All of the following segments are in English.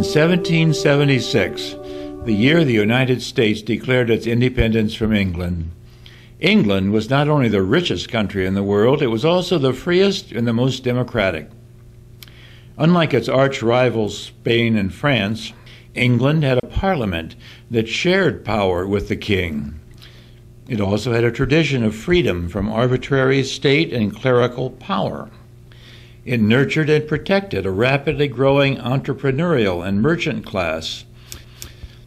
In 1776, the year the United States declared its independence from England, England was not only the richest country in the world, it was also the freest and the most democratic. Unlike its arch rivals Spain and France, England had a parliament that shared power with the king. It also had a tradition of freedom from arbitrary state and clerical power. It nurtured and protected a rapidly growing entrepreneurial and merchant class.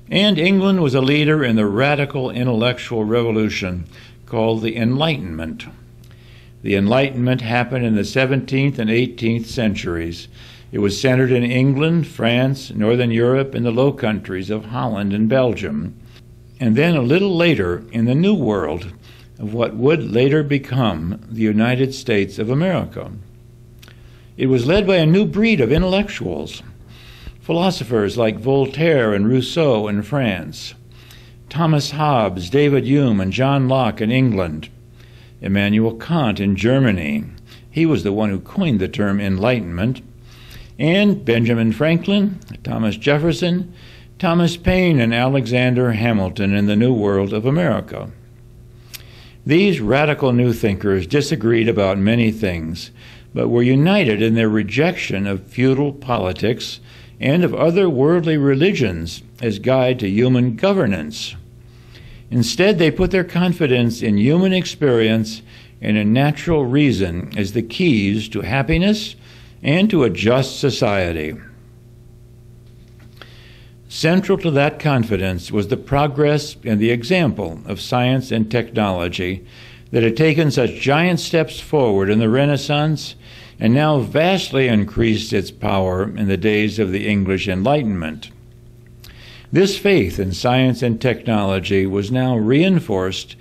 And England was a leader in the radical intellectual revolution called the Enlightenment. The Enlightenment happened in the 17th and 18th centuries. It was centered in England, France, Northern Europe, and the Low Countries of Holland and Belgium, and then a little later in the New World of what would later become the United States of America. It was led by a new breed of intellectuals, philosophers like Voltaire and Rousseau in France, Thomas Hobbes, David Hume, and John Locke in England, Immanuel Kant in Germany. He was the one who coined the term Enlightenment and Benjamin Franklin, Thomas Jefferson, Thomas Paine, and Alexander Hamilton in the New World of America. These radical new thinkers disagreed about many things, but were united in their rejection of feudal politics and of other worldly religions as guide to human governance. Instead, they put their confidence in human experience and in natural reason as the keys to happiness and to a just society. Central to that confidence was the progress and the example of science and technology that had taken such giant steps forward in the Renaissance and now vastly increased its power in the days of the English Enlightenment. This faith in science and technology was now reinforced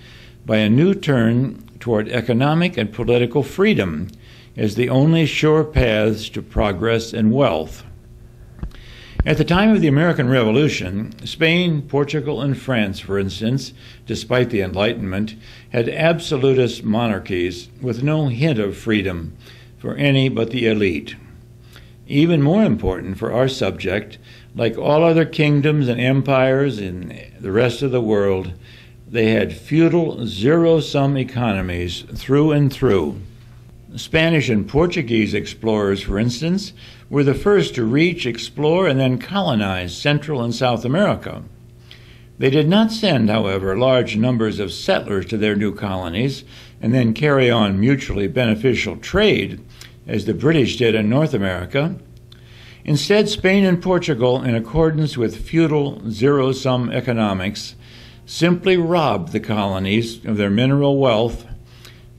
by a new turn toward economic and political freedom as the only sure paths to progress and wealth. At the time of the American Revolution, Spain, Portugal, and France, for instance, despite the Enlightenment, had absolutist monarchies with no hint of freedom for any but the elite. Even more important for our subject, like all other kingdoms and empires in the rest of the world, they had feudal zero sum economies through and through. Spanish and Portuguese explorers, for instance, were the first to reach, explore, and then colonize Central and South America. They did not send, however, large numbers of settlers to their new colonies and then carry on mutually beneficial trade, as the British did in North America. Instead, Spain and Portugal, in accordance with feudal zero sum economics, simply robbed the colonies of their mineral wealth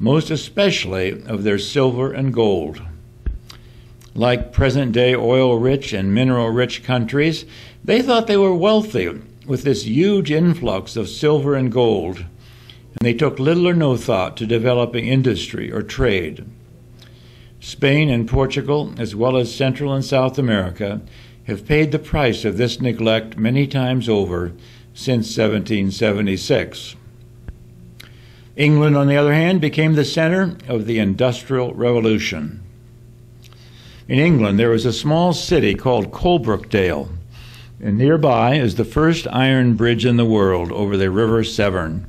most especially of their silver and gold. Like present day oil rich and mineral rich countries, they thought they were wealthy with this huge influx of silver and gold, and they took little or no thought to developing industry or trade. Spain and Portugal, as well as Central and South America, have paid the price of this neglect many times over since 1776. England, on the other hand, became the center of the Industrial Revolution. In England, there was a small city called Coalbrookdale, and nearby is the first iron bridge in the world over the River Severn.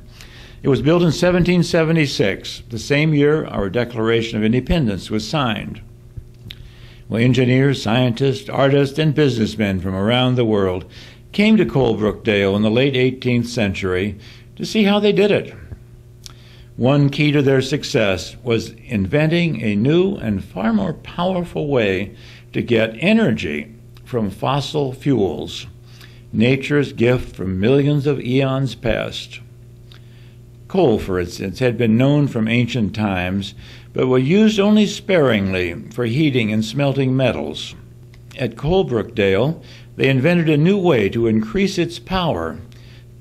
It was built in 1776, the same year our Declaration of Independence was signed. Well, engineers, scientists, artists, and businessmen from around the world came to Coalbrookdale in the late 18th century to see how they did it. One key to their success was inventing a new and far more powerful way to get energy from fossil fuels, nature's gift from millions of eons past. Coal, for instance, had been known from ancient times, but was used only sparingly for heating and smelting metals. At Coalbrookdale, they invented a new way to increase its power,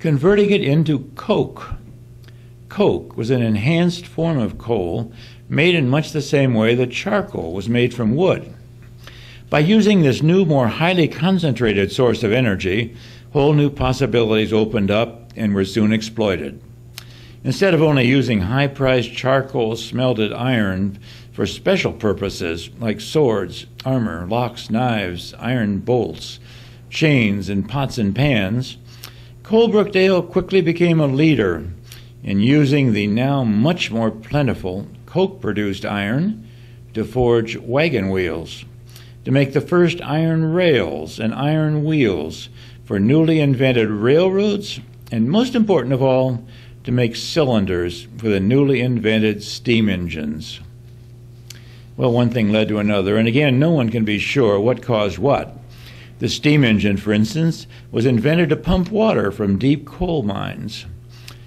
converting it into coke coke was an enhanced form of coal made in much the same way that charcoal was made from wood. By using this new, more highly concentrated source of energy, whole new possibilities opened up and were soon exploited. Instead of only using high priced charcoal smelted iron for special purposes like swords, armor, locks, knives, iron bolts, chains and pots and pans, Coalbrookdale quickly became a leader in using the now much more plentiful coke produced iron to forge wagon wheels, to make the first iron rails and iron wheels for newly invented railroads, and most important of all, to make cylinders for the newly invented steam engines. Well, one thing led to another, and again, no one can be sure what caused what. The steam engine, for instance, was invented to pump water from deep coal mines.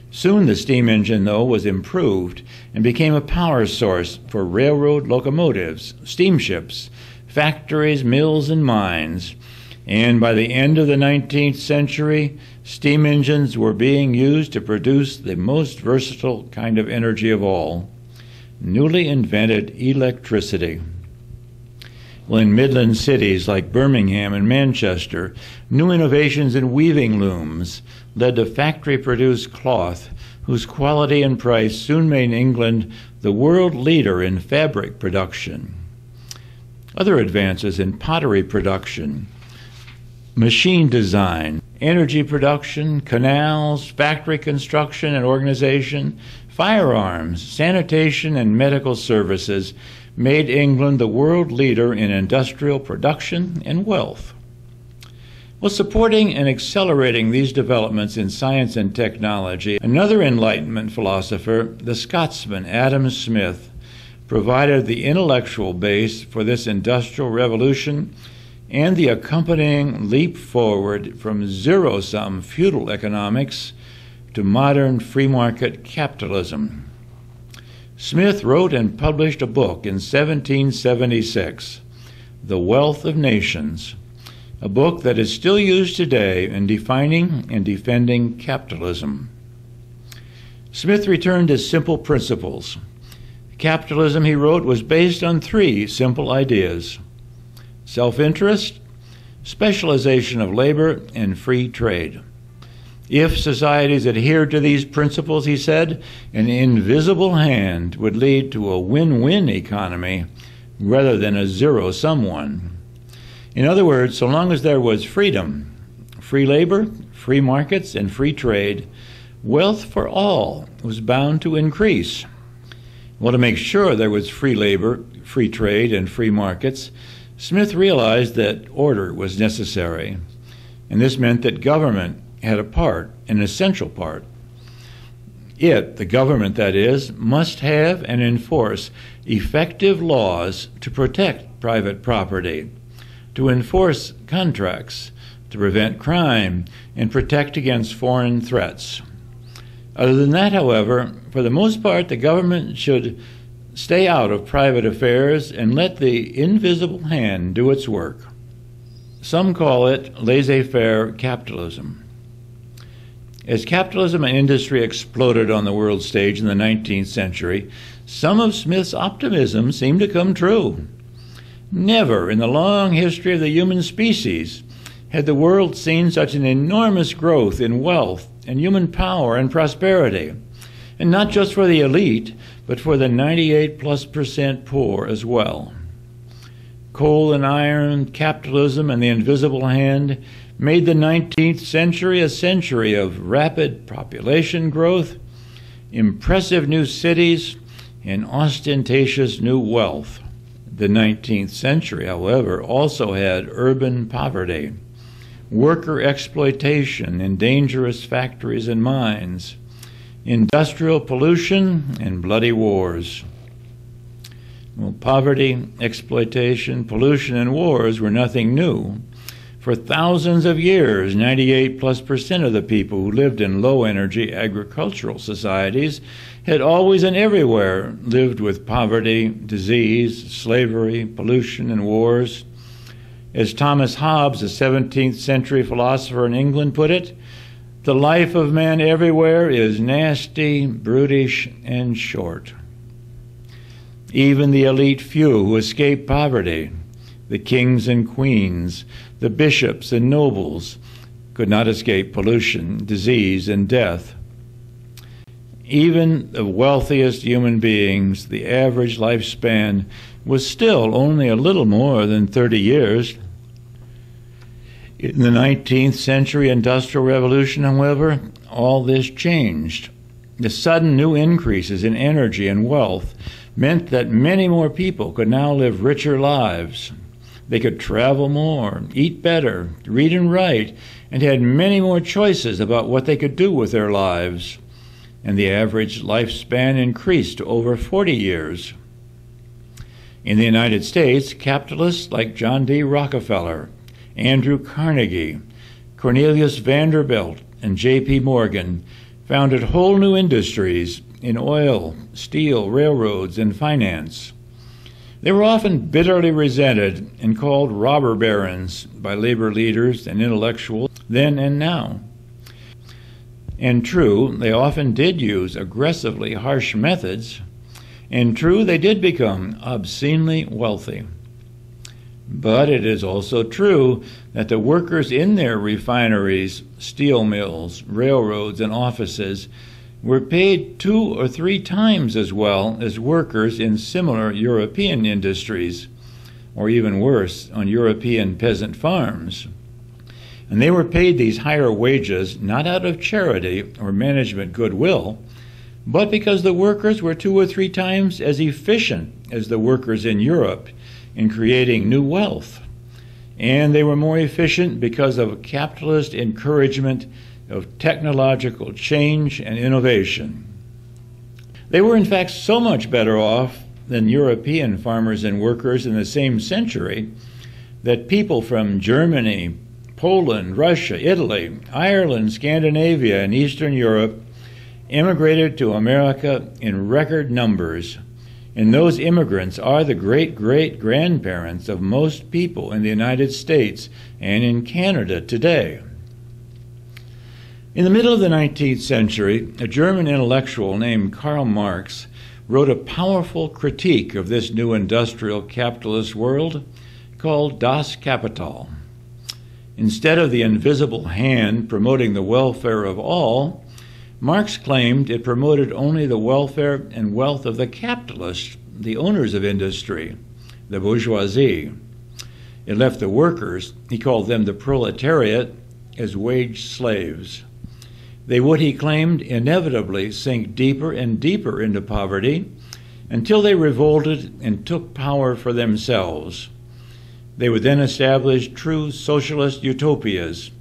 Soon the steam engine, though, was improved and became a power source for railroad locomotives, steamships, factories, mills, and mines. And by the end of the 19th century, steam engines were being used to produce the most versatile kind of energy of all newly invented electricity. Well, in Midland cities like Birmingham and Manchester, new innovations in weaving looms led to factory produced cloth whose quality and price soon made England the world leader in fabric production. Other advances in pottery production, machine design, energy production, canals, factory construction and organization, firearms, sanitation, and medical services made England the world leader in industrial production and wealth. While supporting and accelerating these developments in science and technology, another Enlightenment philosopher, the Scotsman Adam Smith, provided the intellectual base for this industrial revolution and the accompanying leap forward from zero sum feudal economics to modern free market capitalism. Smith wrote and published a book in 1776, The Wealth of Nations, a book that is still used today in defining and defending capitalism. Smith returned to simple principles. Capitalism, he wrote, was based on three simple ideas self interest, specialization of labor, and free trade. If societies adhered to these principles, he said, an invisible hand would lead to a win win economy rather than a zero sum one. In other words, so long as there was freedom, free labor, free markets, and free trade, wealth for all was bound to increase. Well, to make sure there was free labor, free trade, and free markets, Smith realized that order was necessary, and this meant that government had a part, an essential part. It, the government that is, must have and enforce effective laws to protect private property, to enforce contracts, to prevent crime, and protect against foreign threats. Other than that, however, for the most part, the government should stay out of private affairs and let the invisible hand do its work. Some call it laissez faire capitalism. As capitalism and industry exploded on the world stage in the 19th century, some of Smith's optimism seemed to come true. Never in the long history of the human species had the world seen such an enormous growth in wealth and human power and prosperity, and not just for the elite, but for the 98 plus percent poor as well. Coal and iron, capitalism, and the invisible hand made the 19th century a century of rapid population growth, impressive new cities, and ostentatious new wealth. The 19th century, however, also had urban poverty, worker exploitation in dangerous factories and mines, industrial pollution, and bloody wars. Well, poverty, exploitation, pollution, and wars were nothing new. For thousands of years, 98 plus percent of the people who lived in low energy agricultural societies had always and everywhere lived with poverty, disease, slavery, pollution, and wars. As Thomas Hobbes, a 17th century philosopher in England, put it, the life of man everywhere is nasty, brutish, and short. Even the elite few who escape poverty, the kings and queens, the bishops and nobles could not escape pollution, disease, and death. Even the wealthiest human beings, the average lifespan was still only a little more than 30 years. In the 19th century Industrial Revolution, however, all this changed. The sudden new increases in energy and wealth meant that many more people could now live richer lives. They could travel more, eat better, read and write, and had many more choices about what they could do with their lives. And the average lifespan increased to over 40 years. In the United States, capitalists like John D. Rockefeller, Andrew Carnegie, Cornelius Vanderbilt, and J.P. Morgan founded whole new industries in oil, steel, railroads, and finance. They were often bitterly resented and called robber barons by labor leaders and intellectuals then and now. And true, they often did use aggressively harsh methods, and true, they did become obscenely wealthy. But it is also true that the workers in their refineries, steel mills, railroads, and offices were paid two or three times as well as workers in similar European industries, or even worse, on European peasant farms. And they were paid these higher wages not out of charity or management goodwill, but because the workers were two or three times as efficient as the workers in Europe in creating new wealth. And they were more efficient because of capitalist encouragement of technological change and innovation. They were, in fact, so much better off than European farmers and workers in the same century that people from Germany, Poland, Russia, Italy, Ireland, Scandinavia, and Eastern Europe immigrated to America in record numbers and those immigrants are the great great grandparents of most people in the United States and in Canada today. In the middle of the 19th century, a German intellectual named Karl Marx wrote a powerful critique of this new industrial capitalist world called Das Kapital. Instead of the invisible hand promoting the welfare of all, Marx claimed it promoted only the welfare and wealth of the capitalists, the owners of industry, the bourgeoisie. It left the workers, he called them the proletariat, as wage slaves. They would, he claimed, inevitably sink deeper and deeper into poverty until they revolted and took power for themselves. They would then establish true socialist utopias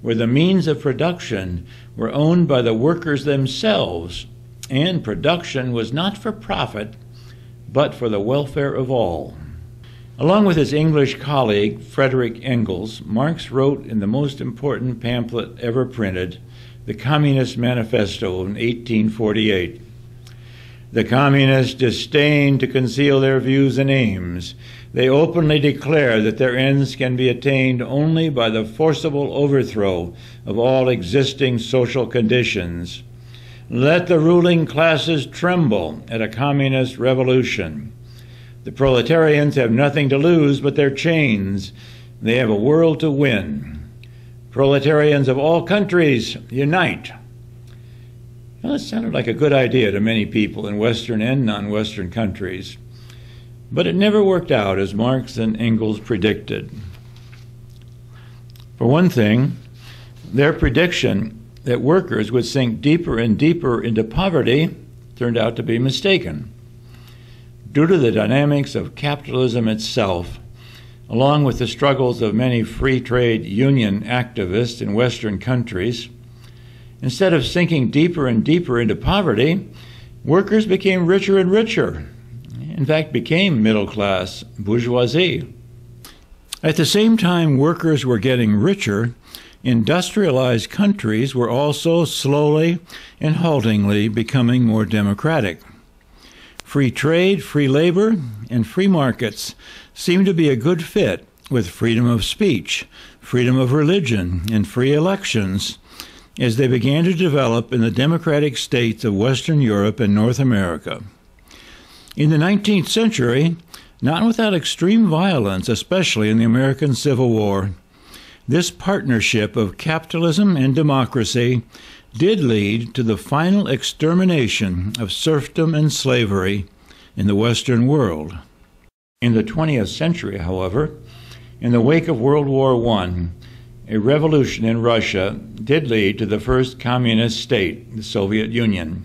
where the means of production were owned by the workers themselves, and production was not for profit, but for the welfare of all. Along with his English colleague, Frederick Engels, Marx wrote in the most important pamphlet ever printed, the Communist Manifesto in 1848. The communists disdain to conceal their views and aims. They openly declare that their ends can be attained only by the forcible overthrow of all existing social conditions. Let the ruling classes tremble at a communist revolution. The proletarians have nothing to lose but their chains. They have a world to win. Proletarians of all countries, unite. It sounded like a good idea to many people in Western and non Western countries, but it never worked out as Marx and Engels predicted. For one thing, their prediction that workers would sink deeper and deeper into poverty turned out to be mistaken. Due to the dynamics of capitalism itself, along with the struggles of many free trade union activists in Western countries, Instead of sinking deeper and deeper into poverty, workers became richer and richer. In fact, became middle class bourgeoisie. At the same time, workers were getting richer. Industrialized countries were also slowly and haltingly becoming more democratic. Free trade, free labor, and free markets seemed to be a good fit with freedom of speech, freedom of religion, and free elections as they began to develop in the democratic states of Western Europe and North America. In the 19th century, not without extreme violence, especially in the American Civil War, this partnership of capitalism and democracy did lead to the final extermination of serfdom and slavery in the Western world. In the 20th century, however, in the wake of World War I, a revolution in Russia did lead to the first communist state, the Soviet Union.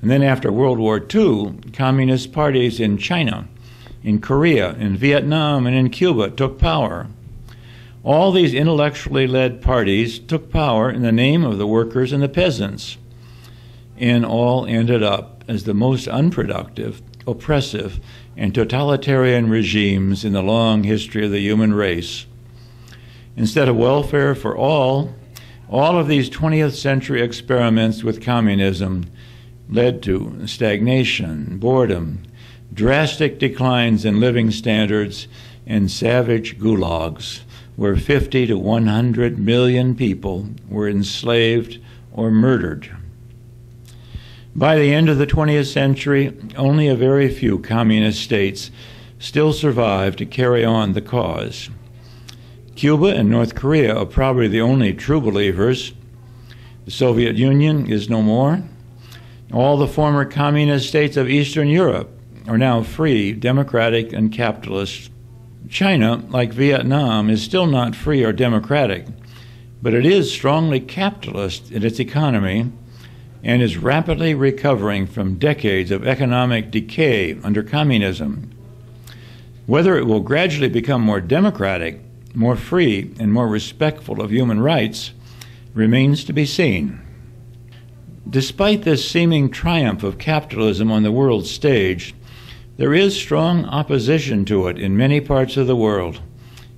And then after World War II, communist parties in China, in Korea, in Vietnam, and in Cuba took power. All these intellectually led parties took power in the name of the workers and the peasants, and all ended up as the most unproductive, oppressive, and totalitarian regimes in the long history of the human race. Instead of welfare for all, all of these 20th century experiments with communism led to stagnation, boredom, drastic declines in living standards, and savage gulags where 50 to 100 million people were enslaved or murdered. By the end of the 20th century, only a very few communist states still survived to carry on the cause. Cuba and North Korea are probably the only true believers. The Soviet Union is no more. All the former communist states of Eastern Europe are now free, democratic, and capitalist. China, like Vietnam, is still not free or democratic, but it is strongly capitalist in its economy and is rapidly recovering from decades of economic decay under communism. Whether it will gradually become more democratic, more free, and more respectful of human rights remains to be seen. Despite this seeming triumph of capitalism on the world stage, there is strong opposition to it in many parts of the world,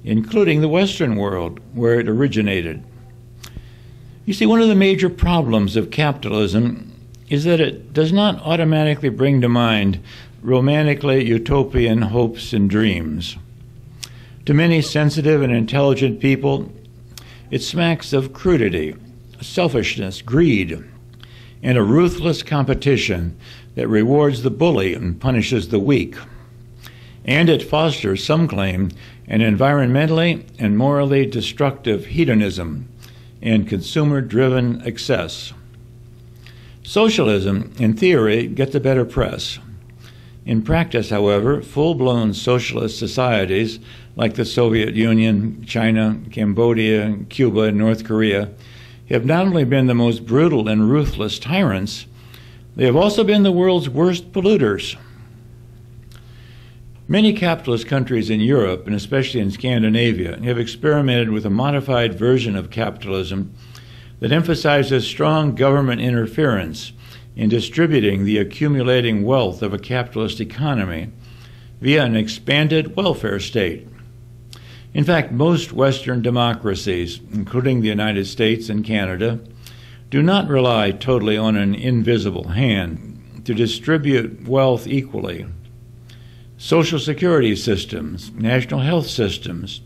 including the Western world, where it originated. You see, one of the major problems of capitalism is that it does not automatically bring to mind romantically utopian hopes and dreams. To many sensitive and intelligent people, it smacks of crudity, selfishness, greed, and a ruthless competition that rewards the bully and punishes the weak. And it fosters, some claim, an environmentally and morally destructive hedonism and consumer driven excess. Socialism, in theory, gets a better press. In practice, however, full blown socialist societies like the Soviet Union, China, Cambodia, Cuba, and North Korea have not only been the most brutal and ruthless tyrants, they have also been the world's worst polluters. Many capitalist countries in Europe, and especially in Scandinavia, have experimented with a modified version of capitalism that emphasizes strong government interference in distributing the accumulating wealth of a capitalist economy via an expanded welfare state. In fact, most Western democracies, including the United States and Canada, do not rely totally on an invisible hand to distribute wealth equally social security systems, national health systems,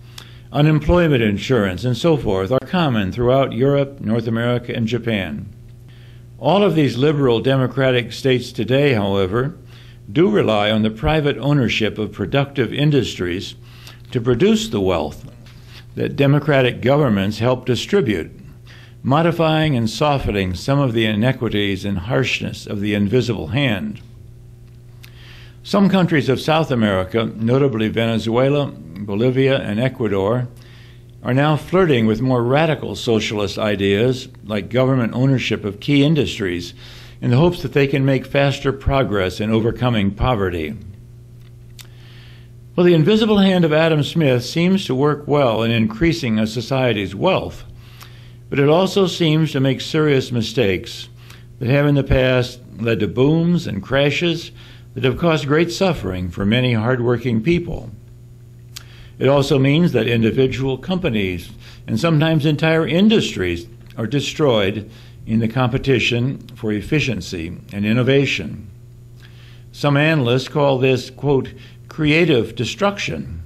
unemployment insurance, and so forth are common throughout Europe, North America, and Japan. All of these liberal democratic states today, however, do rely on the private ownership of productive industries to produce the wealth that democratic governments help distribute, modifying and softening some of the inequities and harshness of the invisible hand. Some countries of South America, notably Venezuela, Bolivia, and Ecuador, are now flirting with more radical socialist ideas like government ownership of key industries in the hopes that they can make faster progress in overcoming poverty. Well, the invisible hand of Adam Smith seems to work well in increasing a society's wealth, but it also seems to make serious mistakes that have in the past led to booms and crashes that have caused great suffering for many hardworking people. It also means that individual companies and sometimes entire industries are destroyed in the competition for efficiency and innovation. Some analysts call this, quote, creative destruction,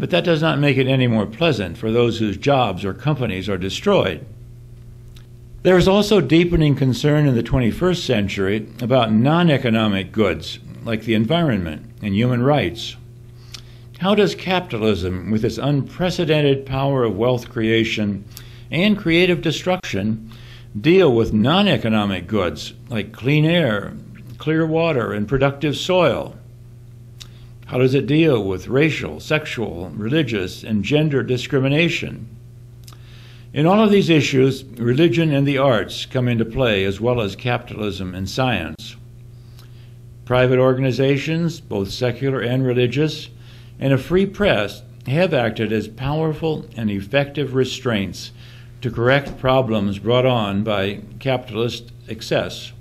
but that does not make it any more pleasant for those whose jobs or companies are destroyed. There is also deepening concern in the 21st century about non economic goods like the environment and human rights. How does capitalism, with its unprecedented power of wealth creation and creative destruction, deal with non economic goods like clean air, clear water, and productive soil? How does it deal with racial, sexual, religious, and gender discrimination? In all of these issues, religion and the arts come into play as well as capitalism and science. Private organizations, both secular and religious, and a free press have acted as powerful and effective restraints to correct problems brought on by capitalist excess.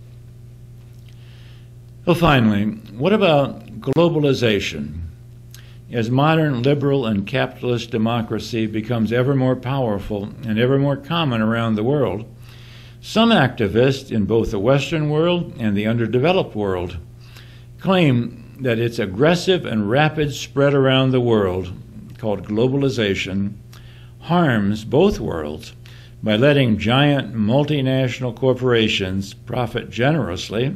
Well, finally, what about globalization? As modern liberal and capitalist democracy becomes ever more powerful and ever more common around the world, some activists in both the Western world and the underdeveloped world claim that its aggressive and rapid spread around the world, called globalization, harms both worlds by letting giant multinational corporations profit generously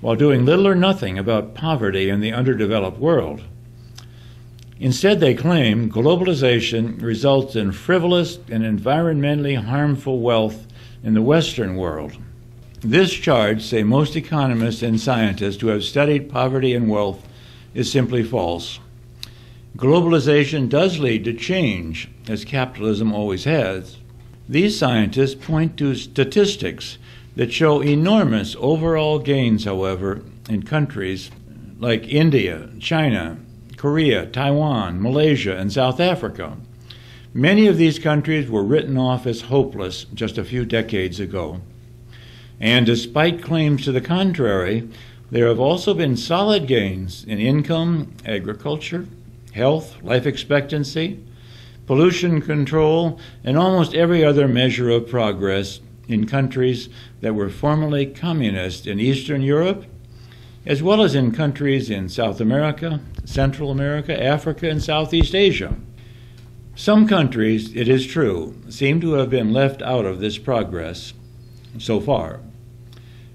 while doing little or nothing about poverty in the underdeveloped world. Instead, they claim globalization results in frivolous and environmentally harmful wealth in the Western world. This charge, say most economists and scientists who have studied poverty and wealth, is simply false. Globalization does lead to change, as capitalism always has, these scientists point to statistics that show enormous overall gains, however, in countries like India, China, Korea, Taiwan, Malaysia, and South Africa. Many of these countries were written off as hopeless just a few decades ago. And despite claims to the contrary, there have also been solid gains in income, agriculture, health, life expectancy, pollution control, and almost every other measure of progress in countries that were formerly communist in Eastern Europe, as well as in countries in South America, Central America, Africa, and Southeast Asia. Some countries, it is true, seem to have been left out of this progress so far.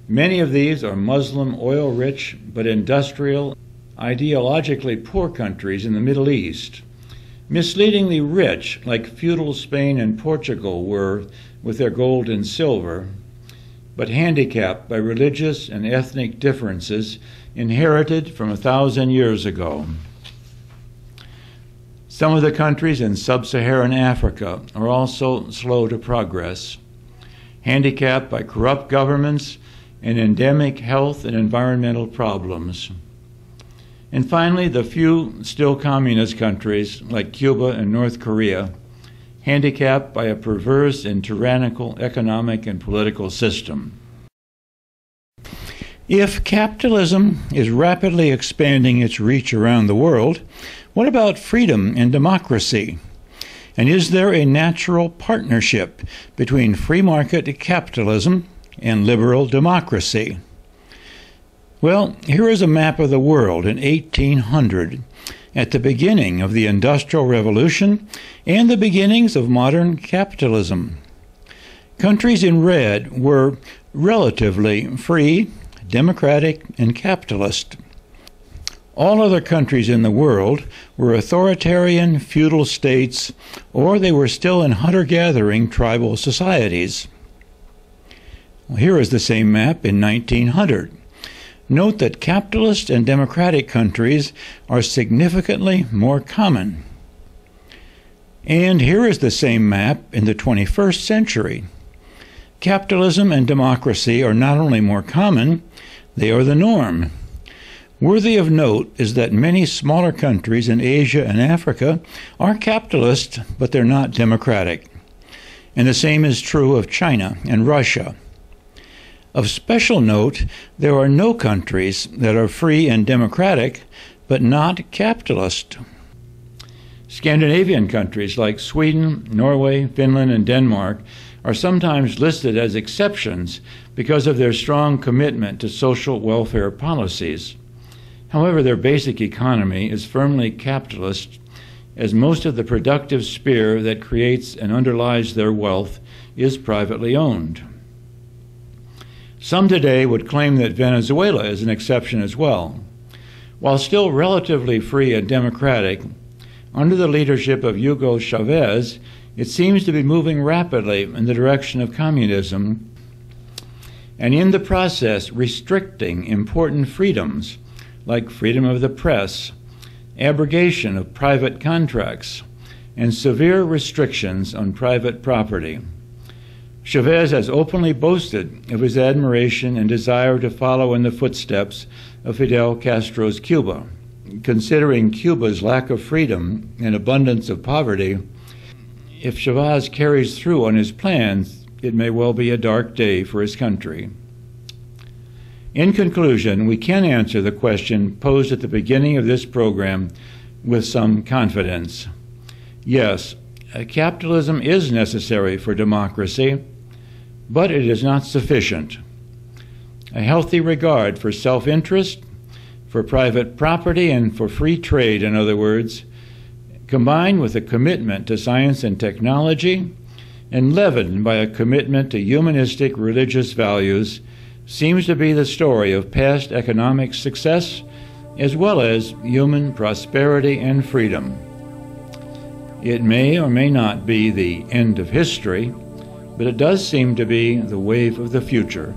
Many of these are Muslim, oil rich, but industrial, ideologically poor countries in the Middle East misleadingly rich, like feudal Spain and Portugal were with their gold and silver, but handicapped by religious and ethnic differences inherited from a thousand years ago. Some of the countries in sub Saharan Africa are also slow to progress, handicapped by corrupt governments and endemic health and environmental problems. And finally, the few still communist countries like Cuba and North Korea, handicapped by a perverse and tyrannical economic and political system. If capitalism is rapidly expanding its reach around the world, what about freedom and democracy? And is there a natural partnership between free market capitalism and liberal democracy? Well, here is a map of the world in 1800, at the beginning of the Industrial Revolution and the beginnings of modern capitalism. Countries in red were relatively free, democratic, and capitalist. All other countries in the world were authoritarian feudal states, or they were still in hunter gathering tribal societies. Well, here is the same map in 1900. Note that capitalist and democratic countries are significantly more common. And here is the same map in the 21st century. Capitalism and democracy are not only more common, they are the norm. Worthy of note is that many smaller countries in Asia and Africa are capitalist, but they're not democratic. And the same is true of China and Russia. Of special note, there are no countries that are free and democratic, but not capitalist. Scandinavian countries like Sweden, Norway, Finland, and Denmark are sometimes listed as exceptions because of their strong commitment to social welfare policies. However, their basic economy is firmly capitalist, as most of the productive sphere that creates and underlies their wealth is privately owned. Some today would claim that Venezuela is an exception as well. While still relatively free and democratic, under the leadership of Hugo Chavez, it seems to be moving rapidly in the direction of communism and in the process restricting important freedoms like freedom of the press, abrogation of private contracts, and severe restrictions on private property. Chavez has openly boasted of his admiration and desire to follow in the footsteps of Fidel Castro's Cuba. Considering Cuba's lack of freedom and abundance of poverty, if Chavez carries through on his plans, it may well be a dark day for his country. In conclusion, we can answer the question posed at the beginning of this program with some confidence. Yes, capitalism is necessary for democracy but it is not sufficient. A healthy regard for self interest, for private property, and for free trade, in other words, combined with a commitment to science and technology, and leavened by a commitment to humanistic religious values, seems to be the story of past economic success as well as human prosperity and freedom. It may or may not be the end of history but it does seem to be the wave of the future.